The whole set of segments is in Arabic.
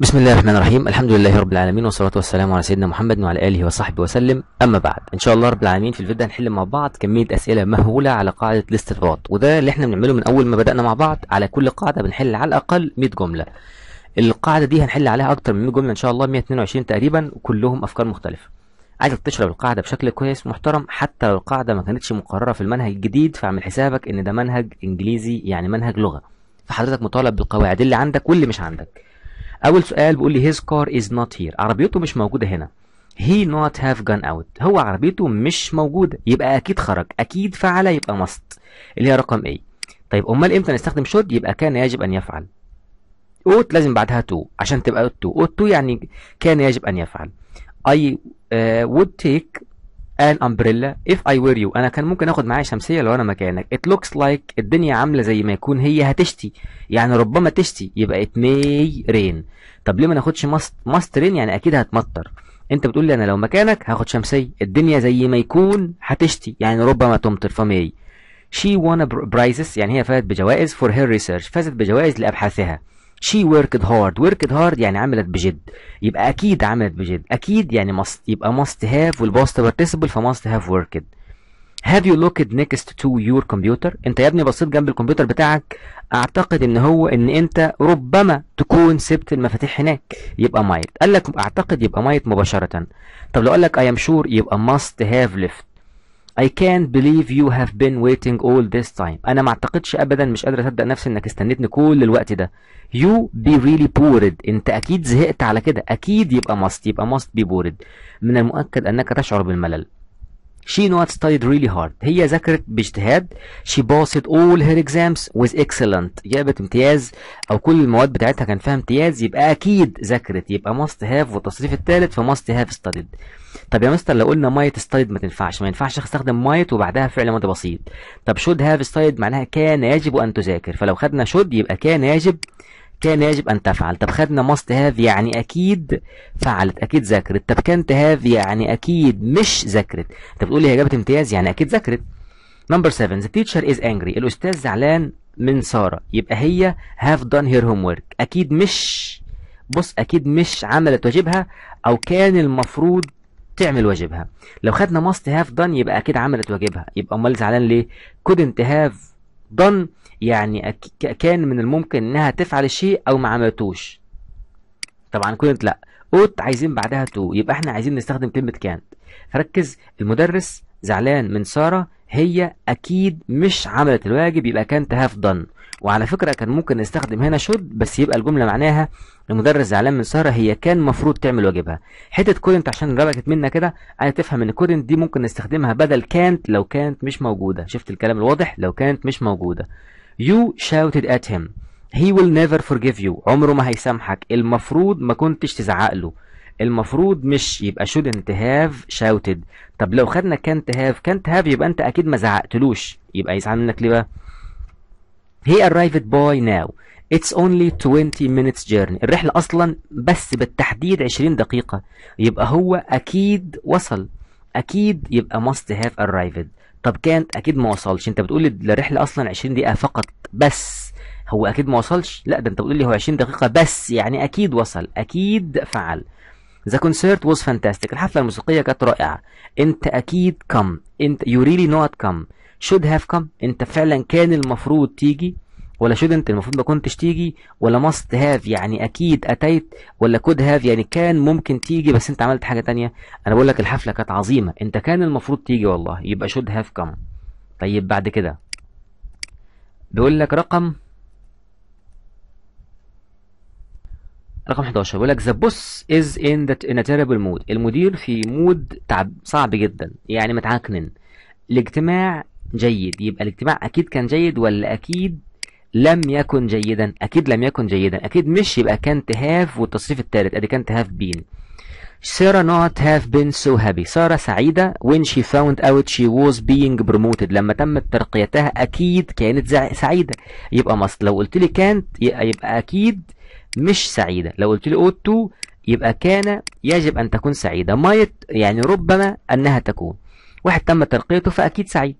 بسم الله الرحمن الرحيم. الحمد لله رب العالمين والصلاة والسلام على سيدنا محمد وعلى آله وصحبه وسلم. أما بعد إن شاء الله رب العالمين في الفيديو هنحل مع بعض كمية أسئلة مهولة على قاعدة الوات وده اللي إحنا بنعمله من أول ما بدأنا مع بعض. على كل قاعدة بنحل على الأقل 100 جملة. القاعدة دي هنحل عليها أكتر من 100 جملة إن شاء الله 122 تقريبا وكلهم أفكار مختلفة. عايزك تشرب القاعدة بشكل كويس محترم حتى لو القاعدة ما كانتش مقررة في المنهج الجديد فاعمل حسابك إن ده منهج إنجليزي يعني منهج لغة. فحضرتك مطالب بالقواعد اللي عندك واللي مش عندك. أول سؤال بيقول لي his car is not here. عربيته مش موجودة هنا. He not have gone out. هو عربيته مش موجودة. يبقى أكيد خرج. أكيد فعل يبقى must. اللي هي رقم A. طيب أمال إمتى نستخدم should يبقى كان يجب أن يفعل. Ought لازم بعدها to عشان تبقى ought to. Ought to يعني كان يجب أن يفعل. I uh, would take an umbrella. If I were you أنا كان ممكن آخد معايا شمسية لو أنا مكانك. It looks like الدنيا عاملة زي ما يكون هي هتشتي. يعني ربما تشتي. يبقى it may rain. طب ليه ما ناخدش must must rain يعني أكيد هتمطر. أنت بتقول لي أنا لو مكانك هاخد شمسية. الدنيا زي ما يكون هتشتي. يعني ربما تمطر. she won a prizes. يعني هي فازت بجوائز for her research. فازت بجوائز لأبحاثها. She worked hard. Worked hard يعني عملت بجد. يبقى أكيد عملت بجد. أكيد يعني must يبقى must have والباست participle ف must have worked. Have you looked next to your computer? أنت يا ابني بصيت جنب الكمبيوتر بتاعك أعتقد إن هو إن أنت ربما تكون سبت المفاتيح هناك. يبقى might قال لك أعتقد يبقى might مباشرة. طب لو قال لك I am sure يبقى must have left I can't believe you have been waiting all this time. أنا ما أعتقدش ابدا مش قادر أصدق نفسي إنك استنيتني كل الوقت ده. You be really bored. أنت أكيد زهقت على كده. أكيد يبقى must يبقى must be bored. من المؤكد أنك تشعر بالملل. She not studied really hard. هي ذاكرت باجتهاد. She passed all her exams with excellent. جابت امتياز أو كل المواد بتاعتها كان فيها امتياز يبقى أكيد ذاكرت يبقى must have والتصريف الثالث ف must have studied. طب يا مستر لو قلنا might studied ما تنفعش ما ينفعش أستخدم might وبعدها فعل ماضي بسيط. طب should have studied معناها كان يجب أن تذاكر فلو خدنا should يبقى كان يجب كان يجب أن تفعل. طب خدنا must have يعني أكيد فعلت. أكيد ذاكرت طب كانت have يعني أكيد مش ذاكرت أنت بتقول لي هي جابت امتياز يعني أكيد ذاكرت نمبر 7 the teacher is angry. الأستاذ زعلان من سارة. يبقى هي have done her homework. أكيد مش بص أكيد مش عملت واجبها أو كان المفروض تعمل واجبها. لو خدنا must have done يبقى أكيد عملت واجبها. يبقى أمال زعلان ليه؟ couldn't have done يعني كان من الممكن إنها تفعل الشيء أو ما عملتوش. طبعا كنت لأ. ought عايزين بعدها to. يبقى إحنا عايزين نستخدم كلمة كانت. فركز. المدرس زعلان من سارة. هي أكيد مش عملت الواجب. يبقى كانت هاف دن وعلى فكرة كان ممكن نستخدم هنا should بس يبقى الجملة معناها المدرس زعلان من سارة هي كان المفروض تعمل واجبها حتة couldn't عشان ربكت منا كده عايز تفهم إن couldn't دي ممكن نستخدمها بدل كانت لو كانت مش موجودة شفت الكلام الواضح لو كانت مش موجودة You shouted at him. He will never forgive you. عمره ما هيسامحك. المفروض ما كنتش تزعق له. المفروض مش يبقى shouldn't have shouted. طب لو خدنا can't have can't have يبقى أنت أكيد ما زعقتلوش. يبقى يزعل منك ليه بقى؟ He arrived by now. It's only 20 minutes journey. الرحلة أصلا بس بالتحديد 20 دقيقة. يبقى هو أكيد وصل. أكيد يبقى must have arrived. طب كانت أكيد ما وصلش أنت بتقول لي الرحلة أصلا 20 دقيقة فقط بس هو أكيد ما وصلش لا ده أنت بتقول لي هو 20 دقيقة بس يعني أكيد وصل أكيد فعل The concert was fantastic الحفلة الموسيقية كانت رائعة أنت أكيد come انت you really not come should have come. انت فعلا كان المفروض تيجي ولا should انت المفروض ما كنتش تيجي ولا must have يعني أكيد أتيت ولا could have يعني كان ممكن تيجي بس انت عملت حاجة تانية. أنا بقول لك الحفلة كانت عظيمة. انت كان المفروض تيجي والله. يبقى should have come. طيب بعد كده. بيقول لك رقم رقم 11 بيقول لك is in that in a terrible mood. المدير في mood تعب صعب جدا. يعني متعكنن. الاجتماع جيد. يبقى الاجتماع أكيد كان جيد ولا أكيد لم يكن جيدا؟ أكيد لم يكن جيدا. أكيد مش يبقى كانت هاف والتصريف الثالث أدي كانت هاف بين. سارة not have been so happy. سارة سعيدة when she found out she was being promoted. لما تمت ترقيتها أكيد كانت سعيدة. يبقى مصر لو قلت لي كانت يبقى أكيد مش سعيدة. لو قلت لي ought to يبقى كان يجب أن تكون سعيدة. might يعني ربما أنها تكون. واحد تم ترقيته فأكيد سعيد.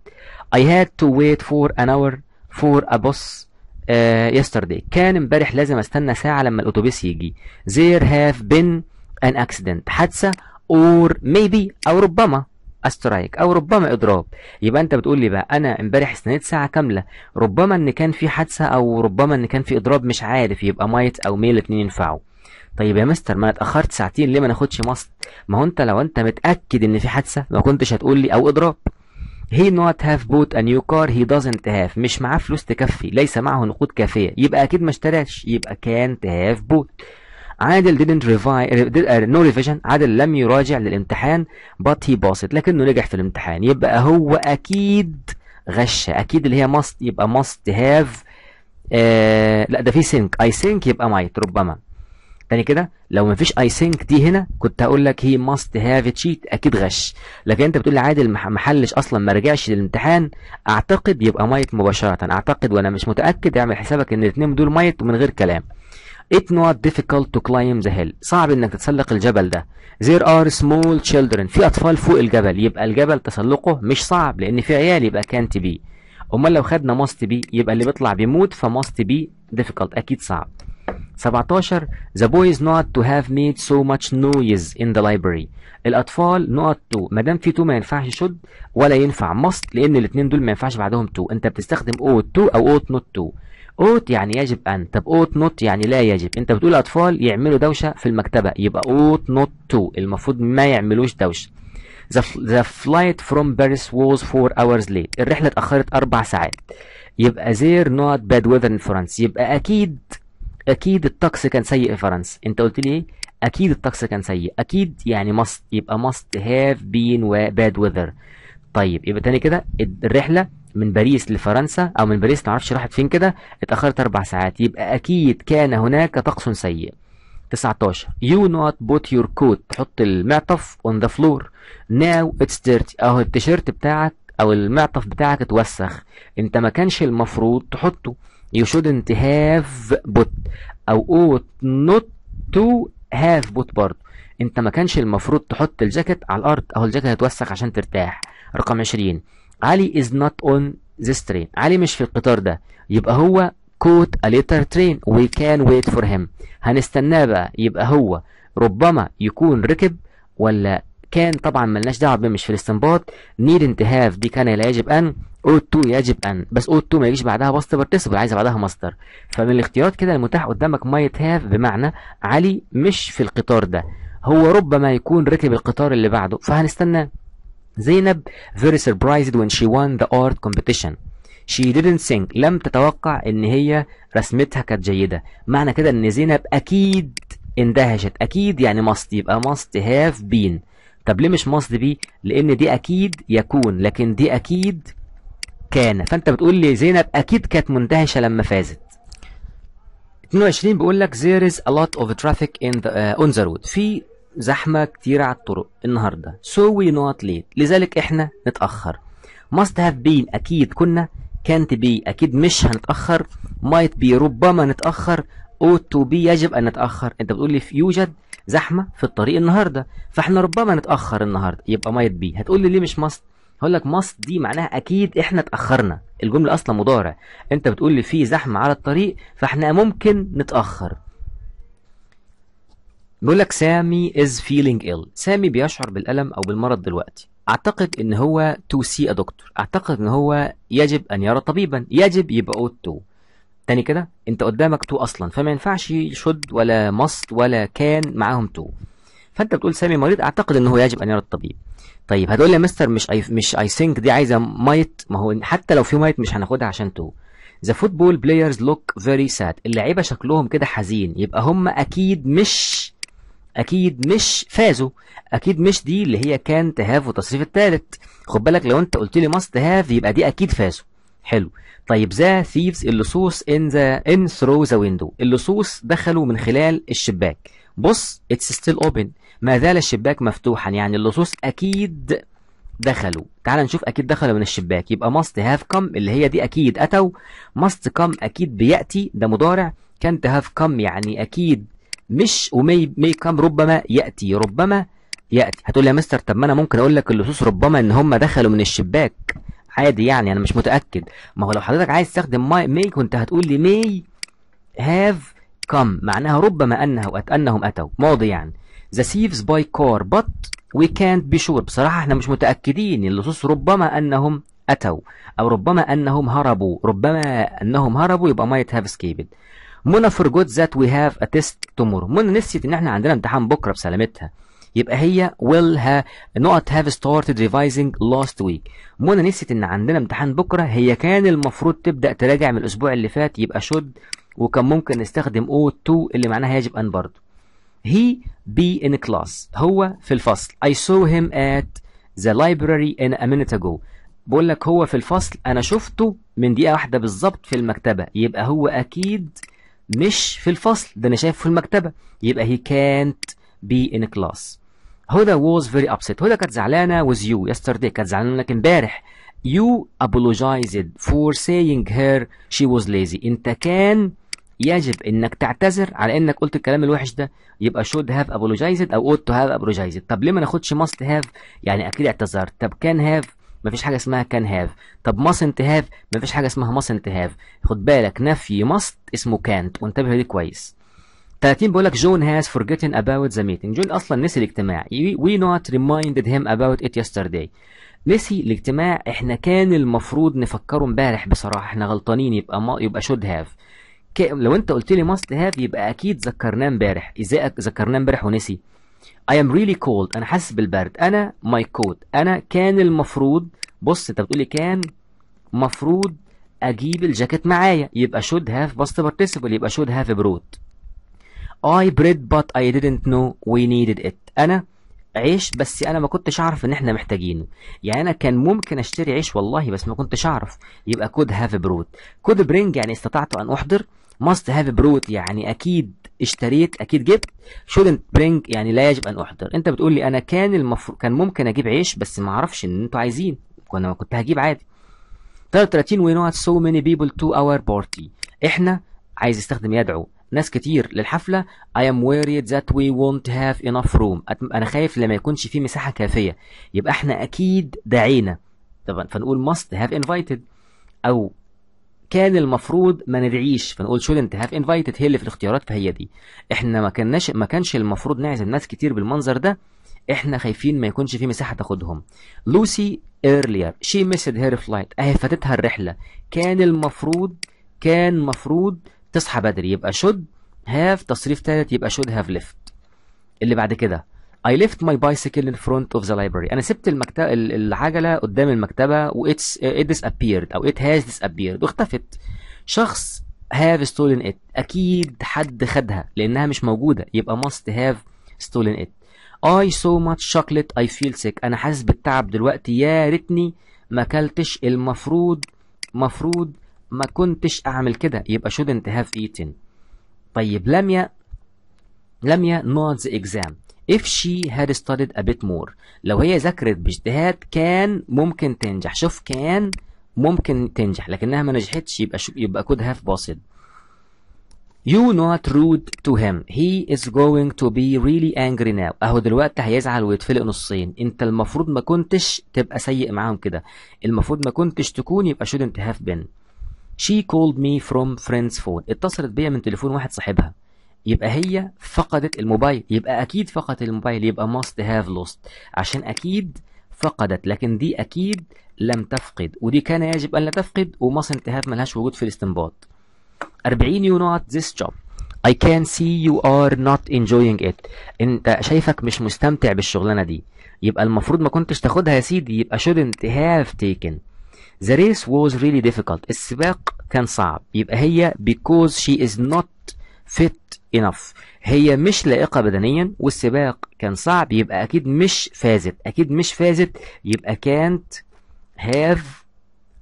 I had to wait for an hour for a bus uh, yesterday. كان امبارح لازم أستنى ساعة لما الاتوبيس يجي. There have been an accident حادثة or maybe أو ربما استرايك أو ربما إضراب. يبقى أنت بتقول لي بقى أنا امبارح استنيت ساعة كاملة. ربما إن كان في حادثة أو ربما إن كان في إضراب مش عارف يبقى might أو may الاثنين ينفعوا. طيب يا مستر ما أنا اتأخرت ساعتين ليه ما ناخدش must؟ ما هو انت لو انت متأكد إن في حادثة ما كنتش هتقول لي أو اضراب. He not have bought a new car he doesn't have. مش معاه فلوس تكفي ليس معه نقود كافية. يبقى أكيد ما اشتراش يبقى can't have bought. عادل didn't revise no revision. عادل لم يراجع للامتحان but he passed لكنه نجح في الامتحان. يبقى هو أكيد غش أكيد اللي هي must يبقى must have آه لا ده في think I think يبقى might ربما. تاني كده لو مفيش I think دي هنا كنت هقول لك he must have cheat أكيد غش. لكن أنت بتقول لي عادل ما حلش أصلا ما رجعش للامتحان أعتقد يبقى might مباشرة. أعتقد وأنا مش متأكد اعمل حسابك إن الاثنين دول might ومن غير كلام. It not difficult to climb the hill. صعب إنك تتسلق الجبل ده. There are small children. في أطفال فوق الجبل. يبقى الجبل تسلقه مش صعب لأن في عيال يبقى can't be. أمال لو خدنا must be يبقى اللي بيطلع بيموت ف must be difficult. أكيد صعب. 17 The boys not to have made so much noise in the library. الأطفال not to. ما دام في to ما ينفعش should ولا ينفع. must لأن الاثنين دول ما ينفعش بعدهم to أنت بتستخدم ought to أو ought not to. ought يعني يجب أن. طب ought not يعني لا يجب. أنت بتقول أطفال يعملوا دوشة في المكتبة. يبقى ought not to. المفروض ما يعملوش دوشة. The, the flight from Paris was four hours late. الرحلة اتأخرت أربع ساعات. يبقى there not bad weather in France. يبقى أكيد أكيد الطقس كان سيء في فرنسا. أنت قلت لي إيه؟ أكيد الطقس كان سيء. أكيد يعني must يبقى must have been bad weather. طيب يبقى تاني كده الرحلة من باريس لفرنسا أو من باريس معرفش راحت فين كده اتأخرت أربع ساعات. يبقى أكيد كان هناك طقس سيء. 19 you not put your coat. تحط المعطف on the floor. Now it's dirty. أهو التيشيرت بتاعك أو المعطف بتاعك اتوسخ. أنت ما كانش المفروض تحطه. You shouldn't have put أو ought not to have put برضه انت ما كانش المفروض تحط الجاكيت على الأرض. أهو الجاكيت هيتوسخ عشان ترتاح. رقم 20 علي is not on this train. علي مش في القطار ده. يبقى هو caught a later train. We can wait for him. هنستناه بقى. يبقى هو ربما يكون ركب ولا كان طبعا ملناش دعوة بيه مش في الاستنباط. needn't have دي كان لا يجب أن. ought to يجب أن. بس ought to ما يجيش بعدها past participle عايز بعدها مصدر. فمن الاختيارات كده المتاح قدامك might have بمعنى علي مش في القطار ده. هو ربما يكون ركب القطار اللي بعده. فهنستناه زينب very surprised when she won the art competition. She didn't think لم تتوقع إن هي رسمتها كانت جيدة. معنى كده إن زينب أكيد اندهشت. أكيد يعني must يبقى must have been. طب ليه مش must be لأن دي أكيد يكون لكن دي أكيد كان. فأنت بتقول لي زينب أكيد كانت مندهشة لما فازت. 22 بيقول لك there is a lot of traffic in the, uh, on the road. في زحمة كتير على الطرق النهاردة. So we not late. لذلك إحنا نتأخر. Must have been. أكيد كنا. Can't be. أكيد مش هنتأخر. Might be. ربما نتأخر. Ought to be يجب أن نتأخر. أنت بتقول لي يوجد زحمة في الطريق النهاردة. فإحنا ربما نتأخر النهاردة. يبقى might be هتقول لي ليه مش must هقول لك must دي معناها أكيد إحنا اتأخرنا. الجملة أصلا مضارع. أنت بتقول لي في زحمة على الطريق فإحنا ممكن نتأخر. بيقول لك سامي is feeling ill. سامي بيشعر بالألم أو بالمرض دلوقتي. أعتقد إن هو to see a doctor. أعتقد إن هو يجب أن يرى طبيبا. يجب يبقى ought to تاني كده. أنت قدامك to أصلا فما ينفعش should ولا must ولا كان معاهم to فأنت بتقول سامي مريض أعتقد إن هو يجب أن يرى الطبيب. طيب هتقول لي يا مستر مش I, مش I think دي عايزة might ما هو حتى لو في might مش هناخدها عشان to The football players look very sad. اللعيبة شكلهم كده حزين. يبقى هم أكيد مش أكيد مش فازوا. أكيد مش دي اللي هي كان تهاف وتصريف الثالث خد بالك لو انت قلت لي must have يبقى دي أكيد فازوا. حلو. طيب the thieves اللصوص in the in through the window اللصوص دخلوا من خلال الشباك. بص it's still open ما زال الشباك مفتوحا. يعني اللصوص أكيد دخلوا. تعال نشوف أكيد دخلوا من الشباك. يبقى must have come اللي هي دي أكيد أتوا. must come أكيد بيأتي. ده مضارع. كانت هاف كم يعني أكيد مش و may may come ربما يأتي. ربما يأتي. هتقول لي يا مستر طب ما أنا ممكن أقول لك اللصوص ربما إن هم دخلوا من الشباك. عادي يعني أنا مش متأكد. ما هو لو حضرتك عايز تستخدم may كنت هتقول لي may have come معناها ربما أنه أنهم أتوا. ماضي يعني. The thieves by car but we can't be sure. بصراحة إحنا مش متأكدين. اللصوص ربما أنهم أتوا. أو ربما أنهم هربوا. ربما أنهم هربوا يبقى might have escaped. منى forgot that we have a test tomorrow. منى نسيت إن إحنا عندنا امتحان بكرة بسلامتها. يبقى هي will have not have started revising last week. منى نسيت إن عندنا امتحان بكرة هي كان المفروض تبدأ تراجع من الأسبوع اللي فات يبقى should وكان ممكن نستخدم ought to اللي معناها يجب أن برضه he be in class. هو في الفصل. I saw him at the library in a minute ago. بقول لك هو في الفصل أنا شفته من دقيقة واحدة بالظبط في المكتبة. يبقى هو أكيد مش في الفصل ده أنا شايفه في المكتبة. يبقى he can't be in class هدى was very upset هدى كانت زعلانه with you yesterday كانت زعلانه منك امبارح you apologized for saying her she was lazy انت كان يجب انك تعتذر على انك قلت الكلام الوحش ده يبقى should have apologized أو ought to have apologized طب ليه ما ناخدش must have يعني أكيد اعتذرت طب can have مفيش حاجة اسمها can have طب mustn't have مفيش حاجة اسمها mustn't have خد بالك نفي must اسمه can't وانتبه ليه كويس 30 بيقول لك جون has forgotten about the meeting. جون أصلا نسي الاجتماع. We not reminded him about it yesterday. نسي الاجتماع. إحنا كان المفروض نفكره امبارح بصراحة. إحنا غلطانين. يبقى ما يبقى should have. لو أنت قلت لي must have يبقى أكيد ذكرناه امبارح. إزاي ذكرناه امبارح ونسي؟ I am really cold. أنا حاسس بالبرد. أنا my coat أنا كان المفروض بص أنت بتقولي كان مفروض أجيب الجاكيت معايا. يبقى should have past participle. يبقى should have brought I bread but I didn't know we needed it. أنا عيش بس أنا ما كنتش أعرف إن إحنا محتاجينه. يعني أنا كان ممكن أشتري عيش والله بس ما كنتش أعرف. يبقى could have brought could bring يعني استطعت أن أحضر. Must have brought يعني أكيد اشتريت أكيد جبت. Shouldn't bring يعني لا يجب أن أحضر. أنت بتقول لي أنا كان المفروض كان ممكن أجيب عيش بس ما أعرفش إن أنتوا عايزين. كنا كنت هجيب عادي. 33 we not so many people to our party. إحنا عايز يستخدم يدعو. ناس كتير للحفلة. I am worried that we won't have enough room. أنا خايف لما يكونش في مساحة كافية. يبقى إحنا أكيد دعينا طبعا فنقول must have invited. أو كان المفروض ما ندعيش. فنقول shouldn't have invited. هي اللي في الاختيارات فهي دي. إحنا ما كناش ما كانش المفروض نعزم ناس كتير بالمنظر ده. إحنا خايفين ما يكونش في مساحة تاخدهم. لوسي earlier she missed her flight. أهي فاتتها الرحلة. كان المفروض كان مفروض تصحى بدري يبقى should have تصريف ثالث يبقى should have left اللي بعد كده I left my bicycle in front of the library. أنا سبت المكتب العجلة قدام المكتبة و it's it disappeared أو it has disappeared واختفت. شخص have stolen it. أكيد حد خدها لأنها مش موجودة. يبقى must have stolen it. I so much chocolate. I feel sick. أنا حاسس بالتعب دلوقتي. يا ريتني ما كلتش المفروض مفروض ما كنتش أعمل كده يبقى shouldn't have eaten طيب لميا لميا not the exam if she had studied a bit more لو هي ذاكرت باجتهاد كان ممكن تنجح شوف كان ممكن تنجح لكنها ما نجحتش يبقى شو يبقى could have passed You not rude to him. He is going to be really angry now. أهو دلوقتي هيزعل ويتفلق نصين. أنت المفروض ما كنتش تبقى سيء معاهم كده. المفروض ما كنتش تكون يبقى shouldn't have been. She called me from friend's phone. اتصلت بيا من تليفون واحد صاحبها. يبقى هي فقدت الموبايل. يبقى أكيد فقدت الموبايل. يبقى must have lost. عشان أكيد فقدت. لكن دي أكيد لم تفقد. ودي كان يجب أن لا تفقد. و mustn't have ملهاش وجود في الاستنباط. 40 you not this job. I can see you are not enjoying it. انت شايفك مش مستمتع بالشغلانة دي. يبقى المفروض ما كنتش تاخدها يا سيدي. يبقى shouldn't have taken. The race was really difficult. السباق كان صعب. يبقى هي because she is not fit enough. هي مش لائقة بدنيا والسباق كان صعب يبقى أكيد مش فازت. أكيد مش فازت يبقى can't have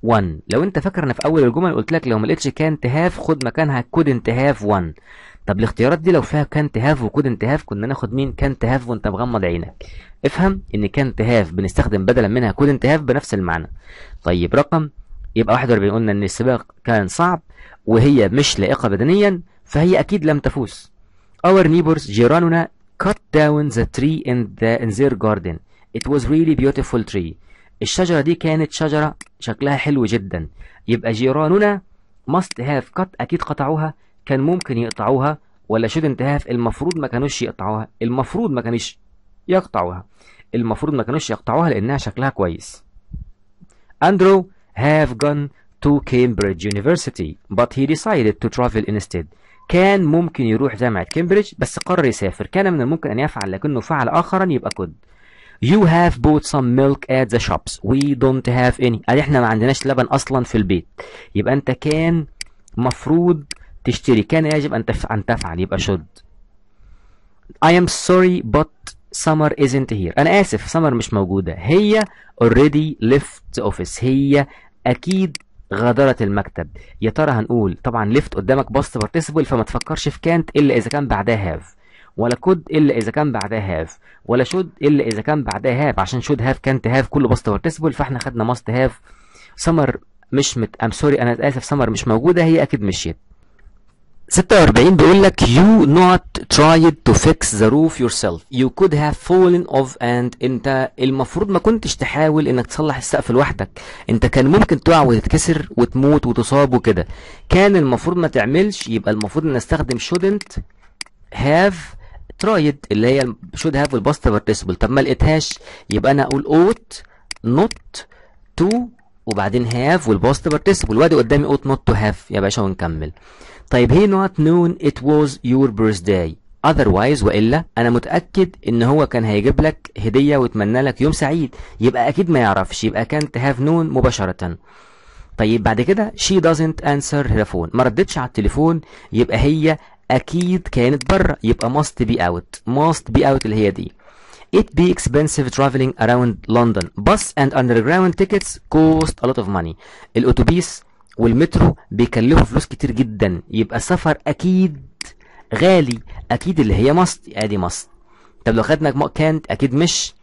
won. لو أنت فاكر أنا في أول الجمل قلت لك لو ما لقيتش can't have خد مكانها couldn't have won. طب الاختيارات دي لو فيها كانت هاف وكودنت هاف كنا ناخد مين؟ كانت هاف وانت مغمض عينك. افهم إن كانت هاف بنستخدم بدلا منها couldn't have بنفس المعنى. طيب رقم يبقى 41 قلنا إن السباق كان صعب وهي مش لائقة بدنيا فهي أكيد لم تفوز. Our neighbors جيراننا cut down the tree in, the, in their garden. It was really beautiful tree. الشجرة دي كانت شجرة شكلها حلو جدا. يبقى جيراننا must have cut أكيد قطعوها كان ممكن يقطعوها ولا shouldn't have المفروض ما كانوش يقطعوها المفروض ما كانوش يقطعوها المفروض ما كانوش يقطعوها لأنها شكلها كويس Andrew have gone to Cambridge University but he decided to travel instead كان ممكن يروح جامعة كامبريدج بس قرر يسافر كان من الممكن أن يفعل لكنه فعل آخرا يبقى could You have bought some milk at the shops. We don't have any. قال إحنا ما عندناش لبن أصلا في البيت. يبقى أنت كان مفروض تشتري. كان يجب أن تف... أن تفعل يبقى should. I am sorry but summer isn't here. أنا آسف summer مش موجودة. هي already left office. هي أكيد غادرت المكتب. يا ترى هنقول طبعا left قدامك past participle فما تفكرش في كانت إلا إذا كان بعدها have. ولا could إلا إذا كان بعدها have ولا should إلا إذا كان بعدها have عشان should have كانت have كله past participle فإحنا خدنا must have summer مش مت I'm sorry أنا آسف summer مش موجودة هي أكيد مشيت 46 بيقول لك you not tried to fix the roof yourself. You could have fallen off and انت المفروض ما كنتش تحاول انك تصلح السقف لوحدك. انت كان ممكن تقع وتتكسر وتموت وتصاب وكده. كان المفروض ما تعملش يبقى المفروض إن استخدم shouldn't have tried اللي هي should have والباست participle. طب ما لقيتهاش يبقى أنا أقول ought not to وبعدين have وال past participle. وادي قدامي ought not to have. يا باشا ونكمل. طيب he not known it was your birthday otherwise وإلا أنا متأكد إن هو كان هيجيب لك هدية ويتمنى لك يوم سعيد. يبقى أكيد ما يعرفش يبقى كان هاف نون مباشرة. طيب بعد كده she doesn't answer her phone. ما ردتش على التليفون يبقى هي أكيد كانت بره يبقى must be out must be out اللي هي دي. It be expensive traveling around london. Bus and underground tickets cost a lot of money. الاتوبيس والمترو بيكلفوا فلوس كتير جدا. يبقى السفر أكيد غالي. أكيد اللي هي must. أدي must. طب لو خدنا كانت أكيد مش.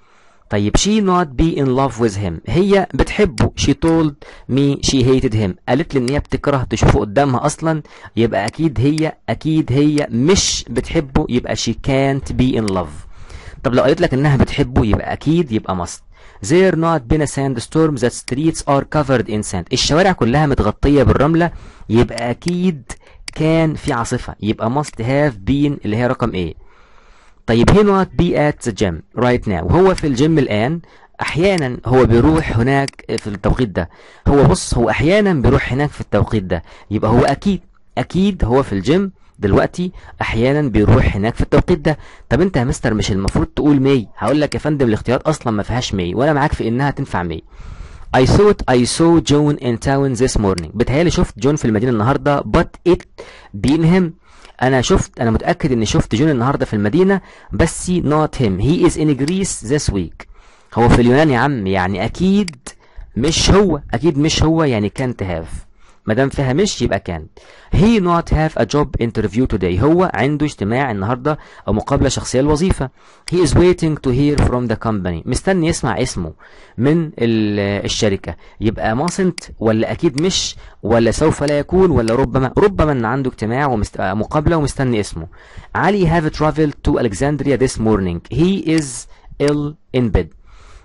طيب she not be in love with him. هي بتحبه. She told me she hated him. قالت لي إن هي بتكره تشوفه قدامها أصلا. يبقى أكيد هي أكيد هي مش بتحبه. يبقى she can't be in love. طب لو قالت لك إنها بتحبه يبقى أكيد يبقى must. There not been a sandstorm that streets are covered in sand. الشوارع كلها متغطية بالرملة يبقى أكيد كان في عاصفة. يبقى must have been اللي هي رقم إيه طيب he not be at the gym right now. وهو في الجيم الآن أحيانا هو بيروح هناك في التوقيت ده. هو بص هو أحيانا بيروح هناك في التوقيت ده. يبقى هو أكيد أكيد هو في الجيم. دلوقتي أحيانا بيروح هناك في التوقيت ده. طب أنت يا مستر مش المفروض تقول may؟ هقول لك يا فندم الاختيارات أصلا ما فيهاش may وأنا معاك في إنها تنفع may. I thought I saw John in town this morning. بتهيألي شفت جون في المدينة النهاردة but it being him. أنا شفت أنا متأكد إني شفت جون النهارده في المدينة بس not him. He is in Greece this week. هو في اليونان يا عم يعني أكيد مش هو أكيد مش هو يعني can't have. ما دام فيها مش يبقى كان. He not have a job interview today. هو عنده اجتماع النهارده أو مقابلة شخصية للوظيفه he is waiting to hear from the company. مستني يسمع اسمه من الشركة. يبقى mustn't ولا أكيد مش ولا سوف لا يكون ولا ربما ربما إن عنده اجتماع ومست... مقابلة ومستني اسمه. علي have traveled to Alexandria this morning. He is ill in bed.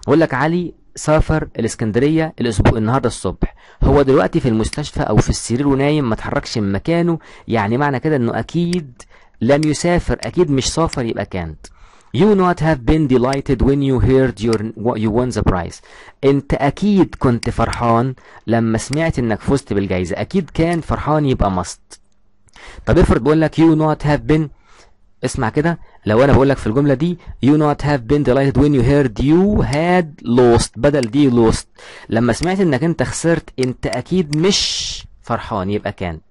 أقول لك علي سافر الإسكندرية الأسبوع النهارده الصبح هو دلوقتي في المستشفى أو في السرير ونايم ما اتحركش من مكانه يعني معنى كده إنه أكيد لم يسافر أكيد مش سافر يبقى كانت You not have been delighted when you heard your you won the prize. أنت أكيد كنت فرحان لما سمعت إنك فزت بالجائزة. أكيد كان فرحان يبقى must. طب افرض بقول لك you not have been اسمع كده لو أنا بقول لك في الجملة دي you not have been delighted when you heard you had lost بدل دي lost. لما سمعت إنك أنت خسرت أنت أكيد مش فرحان يبقى كانت.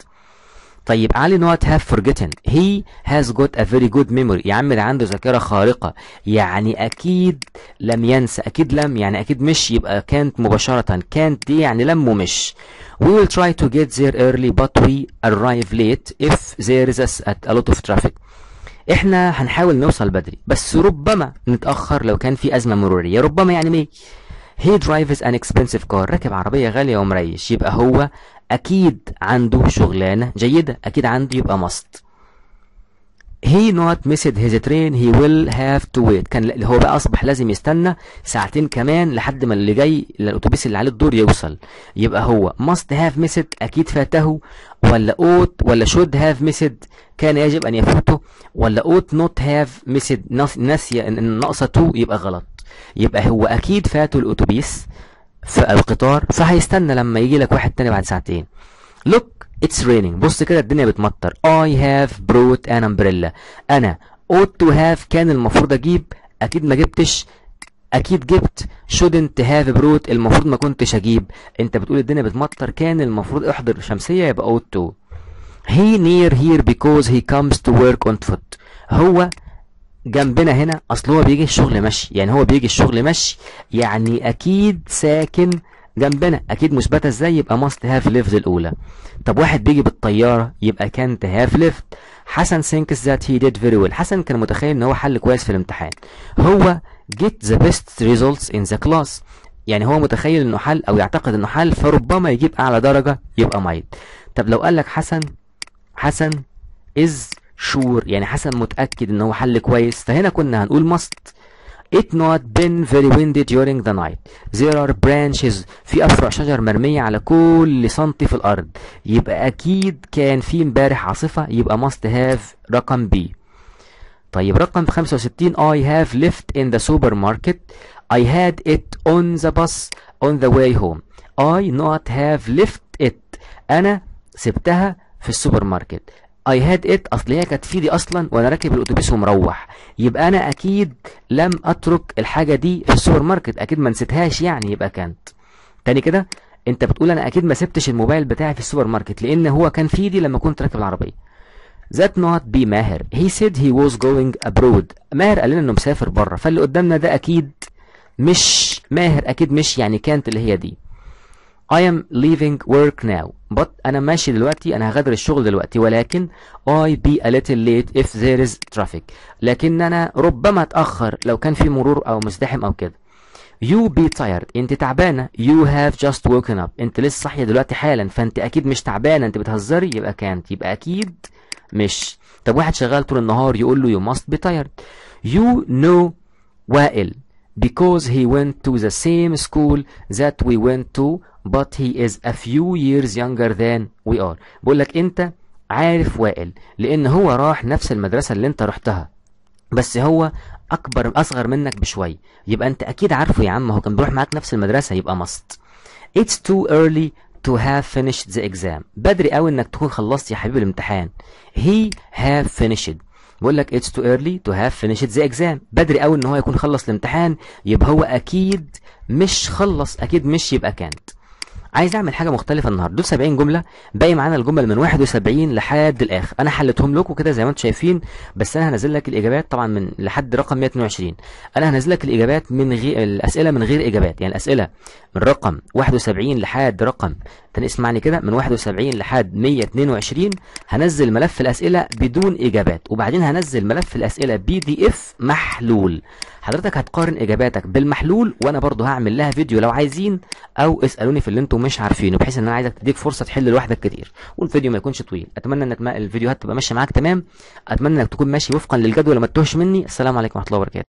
طيب علي not have forgotten. He has got a very good memory. يا عم ده عنده ذاكرة خارقة. يعني أكيد لم ينسى أكيد لم يعني أكيد مش يبقى كانت مباشرة. كانت دي يعني لم ومش. We will try to get there early but we arrive late if there is a lot of traffic. إحنا هنحاول نوصل بدري. بس ربما نتأخر لو كان في أزمة مرورية. ربما يعني مي he drives an expensive car. راكب عربية غالية ومريش. يبقى هو أكيد عنده شغلانة جيدة. أكيد عنده يبقى must. He not missed his train he will have to wait. كان هو بقى أصبح لازم يستنى ساعتين كمان لحد ما اللي جاي الأتوبيس اللي عليه الدور يوصل. يبقى هو must have missed أكيد فاته. ولا ought ولا should have missed كان يجب أن يفوته. ولا ought not have missed نسي to يبقى غلط. يبقى هو أكيد فاته الأتوبيس في القطار فهيستنى لما يجي لك واحد تاني بعد ساعتين. Look it's raining. بص كده الدنيا بتمطر. I have brought an umbrella. أنا ought to have كان المفروض أجيب. أكيد ما جبتش. أكيد جبت. Shouldn't have brought. المفروض ما كنتش أجيب. أنت بتقول الدنيا بتمطر. كان المفروض أحضر شمسية يبقى ought to. He near here because he comes to work on foot. هو جنبنا هنا. أصل هو بيجي الشغل مشي. يعني هو بيجي الشغل مشي. يعني أكيد ساكن جنبنا أكيد مثبتة إزاي؟ يبقى must have lived الأولى. طب واحد بيجي بالطيارة يبقى كان to have lived حسن thinks that he did very well. حسن كان متخيل إن هو حل كويس في الامتحان. هو get the best results in the class. يعني هو متخيل إنه حل أو يعتقد إنه حل فربما يجيب أعلى درجة يبقى مايد طب لو قال لك حسن حسن is sure يعني حسن متأكد إن هو حل كويس فهنا كنا هنقول must. It not been very windy during the night. There are branches في أفرع شجر مرمية على كل سنتي في الأرض. يبقى أكيد كان في امبارح عاصفة يبقى must have رقم B. طيب رقم 65 I have left in the supermarket. I had it on the bus on the way home. I couldn't have left it. أنا سبتها في السوبر ماركت. I had it. أصل هي كانت في ايدي أصلا وأنا راكب الأتوبيس ومروح. يبقى أنا أكيد لم أترك الحاجة دي في السوبر ماركت. أكيد ما نسيتهاش يعني يبقى كانت. تاني كده أنت بتقول أنا أكيد ما سبتش الموبايل بتاعي في السوبر ماركت لأن هو كان في ايدي لما كنت راكب العربية. That couldn't be ماهر he said he was going abroad. ماهر قال لنا إنه مسافر بره. فاللي قدامنا ده أكيد مش ماهر أكيد مش يعني كانت اللي هي دي. I am leaving work now. But أنا ماشي دلوقتي أنا هغادر الشغل دلوقتي. ولكن I be a little late if there is traffic. لكن أنا ربما أتأخر لو كان في مرور أو مزدحم أو كده. You be tired. أنت تعبانة. You have just woken up. أنت لسه صاحية دلوقتي حالا. فأنت أكيد مش تعبانة. أنت بتهزري. يبقى كانت. يبقى أكيد مش. طب واحد شغال طول النهار يقول له you must be tired. You know وائل. Because he went to the same school that we went to but he is a few years younger than we are. بقول لك انت عارف وائل لأن هو راح نفس المدرسة اللي انت رحتها. بس هو أكبر أصغر منك بشوي. يبقى انت أكيد عارفه يا عم هو كان بيروح معاك نفس المدرسة يبقى must. It's too early to have finished the exam. بدري قوي إنك تكون خلصت يا حبيبي الامتحان. He have finished. بقول لك it's too early to have finished the exam. بدري قوي إن هو يكون خلص الامتحان يبقى هو أكيد مش خلص أكيد مش يبقى كانت. عايز أعمل حاجة مختلفة النهارده. دول 70 جملة باقي معانا الجمل من 71 لحد الآخر. أنا حلتهم لكم كده زي ما أنتم شايفين بس أنا هنزل لك الإجابات طبعا من لحد رقم 122 أنا هنزل لك الإجابات من غير الأسئلة من غير إجابات. يعني الأسئلة من رقم 71 لحد رقم تاني اسمعني كده من 71 لحد 122 هنزل ملف الأسئلة بدون إجابات وبعدين هنزل ملف الأسئلة بي دي إف محلول. حضرتك هتقارن إجاباتك بالمحلول وأنا برضو هعمل لها فيديو لو عايزين أو اسألوني في اللي أنتم مش عارفينه بحيث إن أنا عايزك تديك فرصة تحل لوحدك كتير. والفيديو ما يكونش طويل. أتمنى ان الفيديوهات تبقى ماشية معاك تمام. أتمنى إنك تكون ماشي وفقا للجدول ما تتوهش مني. السلام عليكم ورحمة الله وبركاته.